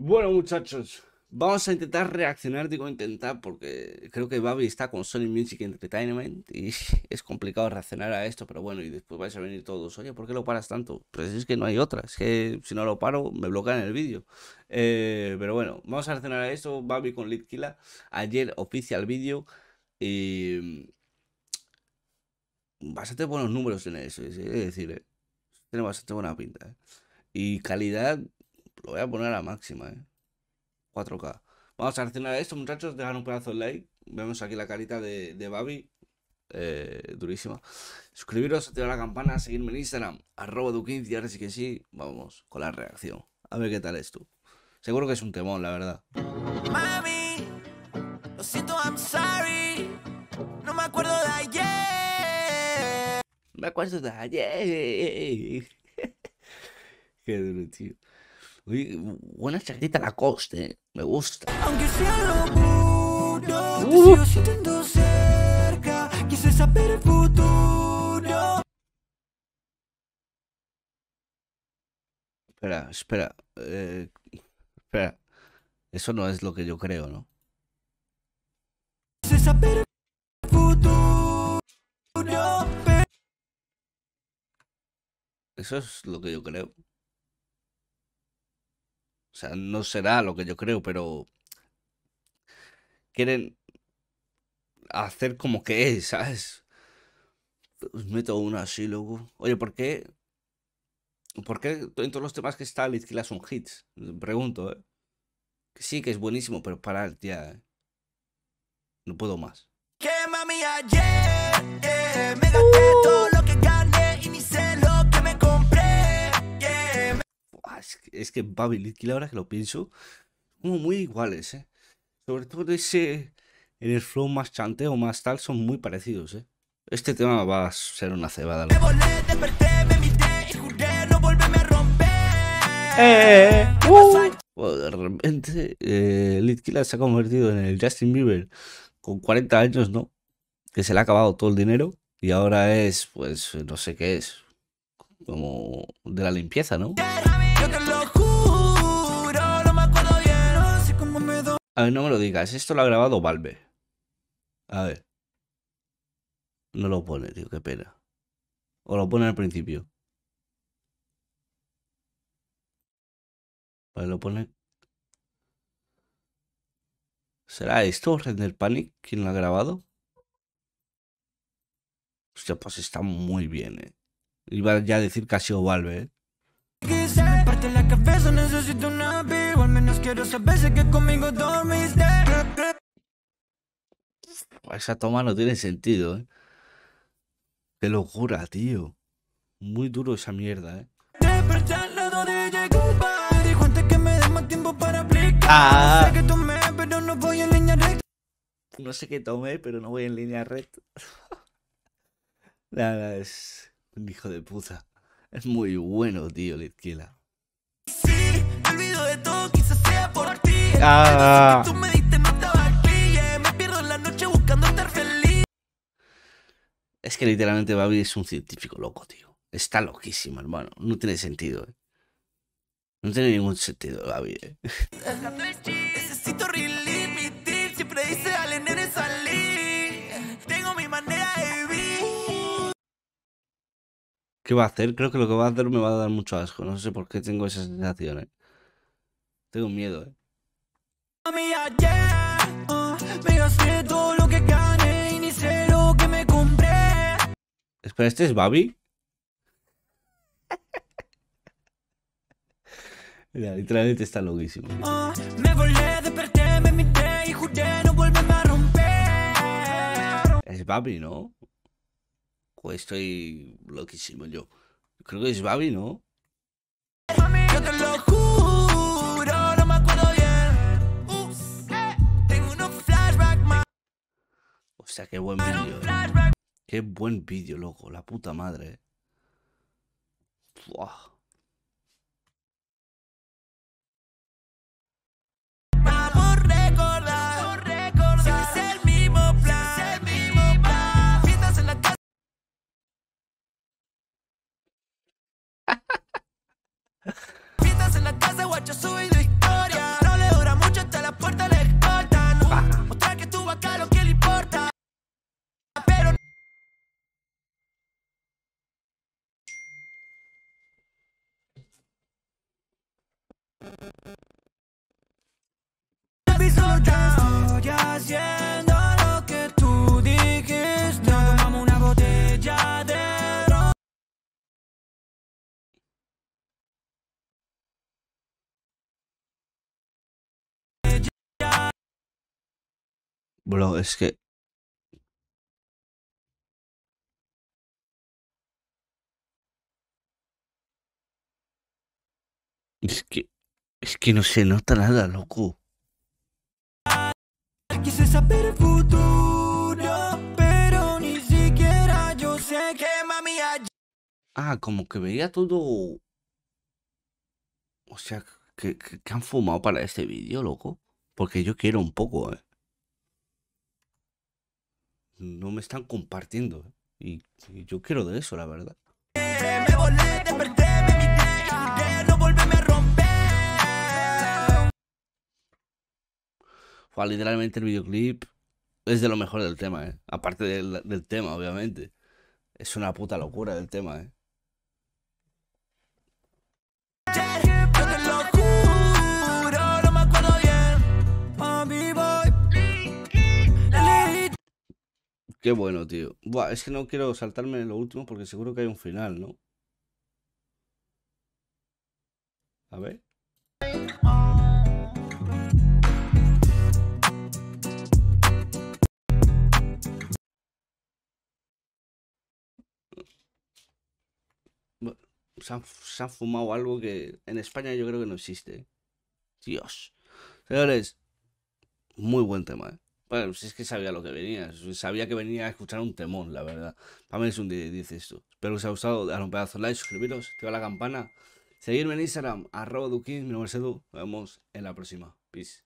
Bueno, muchachos, vamos a intentar reaccionar. Digo intentar porque creo que Babi está con Sony Music Entertainment y es complicado reaccionar a esto, pero bueno, y después vais a venir todos. Oye, ¿por qué lo paras tanto? Pues es que no hay otra. Es que si no lo paro, me bloquean el vídeo. Eh, pero bueno, vamos a reaccionar a esto. Babi con Litkila. Ayer oficial vídeo y. Bastante buenos números en eso, es decir, eh. tiene bastante buena pinta. Eh. Y calidad, lo voy a poner a la máxima, ¿eh? 4K. Vamos a reaccionar a esto, muchachos. Dejar un pedazo de like. Vemos aquí la carita de, de Babi. Eh, durísima. Suscribiros, activar la campana, seguirme en Instagram, arroba du15. Ahora sí que sí, vamos con la reacción. A ver qué tal es tú. Seguro que es un temón, la verdad. Mami, lo siento, I'm sorry. No me acuerdo de ayer. Me acuerdo de ayer. qué duro, tío. Uy, buena chaquetita la coste, me gusta. Aunque sea locura, uh. te sigo sintiendo cerca. Quise saber el futuro. Espera, espera. Eh, espera. Eso no es lo que yo creo, ¿no? Quise saber el futuro. Eso es lo que yo creo. O sea, no será lo que yo creo, pero quieren hacer como que es, ¿sabes? Pues meto una así, luego. Oye, ¿por qué? ¿Por qué en todos los temas que está Litkila son hits? Pregunto, ¿eh? Sí, que es buenísimo, pero parar ya, ¿eh? No puedo más. Mami ayer, me es, que, Babi ahora que lo pienso, como muy iguales, ¿eh? Sobre todo ese, en el flow más chanteo, más tal, son muy parecidos, ¿eh? Este tema va a ser una cebada. Me volé, desperté, me y juré no volverme a romper. Eh, uh. de repente, eh, Litkila se ha convertido en el Justin Bieber con 40 años, ¿no? Que se le ha acabado todo el dinero y ahora es, pues, no sé qué es, como de la limpieza, ¿no? A ver, no me lo digas. Esto lo ha grabado Valve. A ver. No lo pone, tío. Qué pena. O lo pone al principio. Vale, lo pone. ¿Será esto Render Panic quien lo ha grabado? Hostia, pues está muy bien, eh. Iba ya a decir que ha sido Valve, eh. Esa toma no tiene sentido, ¿eh? Qué locura, tío. Muy duro esa mierda, ¿eh? Ah. No sé qué tomé, pero no voy en línea recta. Nada, es un hijo de puta. Es muy bueno, tío, la feliz. Es que literalmente Babi es un científico loco, tío. Está loquísimo, hermano. No tiene sentido, eh. No tiene ningún sentido, Babi, eh. Necesito relimitir. Siempre dice al nene salir. Tengo mi manera de ¿Qué va a hacer? Creo que lo que va a hacer me va a dar mucho asco. No sé por qué tengo esa sensación, ¿eh? Tengo miedo, ¿eh? Espera, ¿este es Babi? Mira, literalmente está loquísimo. Es Babi, ¿no? O estoy loquísimo yo. Creo que es Babi, ¿no? Yo te lo juro, sea, qué buen vídeo. Eh. Qué buen vídeo, loco. La puta madre. Buah. Fiestas en la casa, guacho, soy de Bro, es que. Es que. Es que no se nota nada, loco. Quise saber el futuro Pero ni siquiera yo sé que mami Ah, como que veía todo. O sea, que, que- que han fumado para este vídeo, loco. Porque yo quiero un poco, eh. No me están compartiendo, eh. Y, y yo quiero de eso, la verdad. Me volé, Literalmente el videoclip es de lo mejor del tema, eh. Aparte del, del tema, obviamente. Es una puta locura del tema, eh. Qué bueno, tío. Buah, es que no quiero saltarme lo último porque seguro que hay un final, ¿no? A ver. Se han, fumado algo que en España yo creo que no existe. Dios. Señores, muy buen tema, ¿eh? Bueno, si es que sabía lo que venía. Sabía que venía a escuchar un temón, la verdad. Para mí es un 10, dice esto. Espero que os haya gustado. Dar un pedazo de like, suscribiros, activar la campana. Seguirme en Instagram, arroba duquín, mi nombre es Edu. Nos vemos en la próxima. Peace.